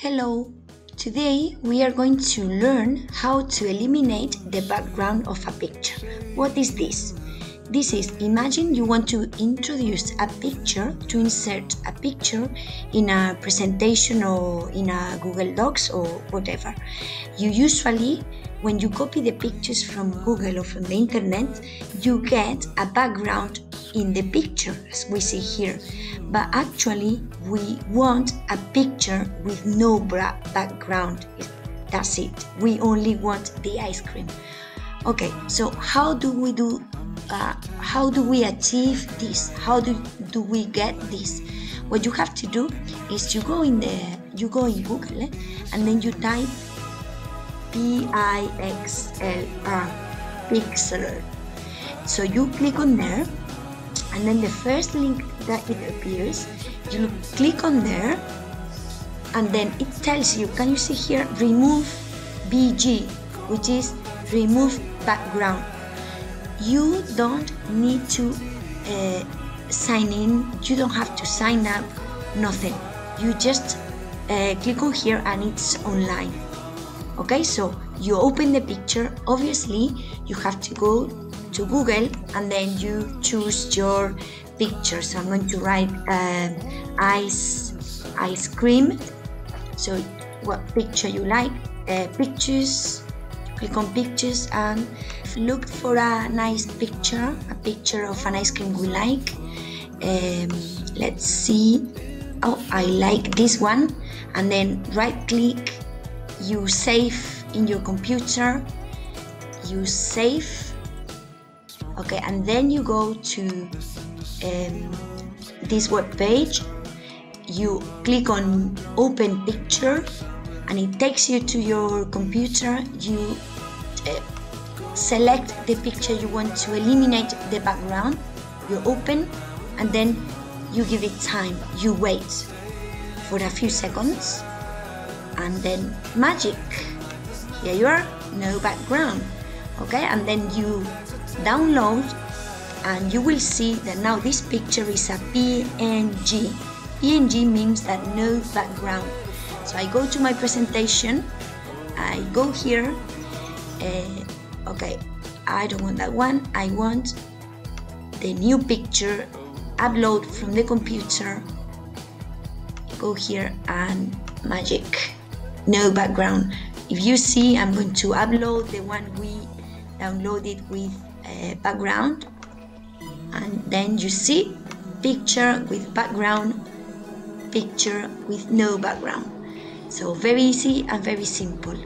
Hello! Today we are going to learn how to eliminate the background of a picture. What is this? This is imagine you want to introduce a picture to insert a picture in a presentation or in a Google Docs or whatever. You usually, when you copy the pictures from Google or from the internet, you get a background in the picture as we see here. But actually, we want a picture with no background. That's it. We only want the ice cream. Okay, so how do we do uh, how do we achieve this how do, do we get this what you have to do is you go in the you go in google eh, and then you type p-i-x-l-r pixlr so you click on there and then the first link that it appears you click on there and then it tells you can you see here remove bg which is remove background. You don't need to uh, sign in. You don't have to sign up nothing. You just uh, click on here and it's online. Okay so you open the picture. Obviously you have to go to google and then you choose your picture. So i'm going to write um, ice ice cream. So what picture you like uh, pictures click on pictures and look for a nice picture a picture of an ice cream we like. Um, let's see. Oh I like this one. And then right click you save in your computer. You save okay and then you go to um, this web page. You click on open picture and it takes you to your computer. You uh, select the picture you want to eliminate the background. You open and then you give it time. You wait for a few seconds and then magic. Here you are no background okay? And then you download and you will see that now this picture is a png png means that no background. So I go to my presentation, I go here, uh, okay, I don't want that one, I want the new picture, upload from the computer, go here and magic, no background. If you see, I'm going to upload the one we downloaded with uh, background and then you see picture with background, picture with no background. So very easy and very simple.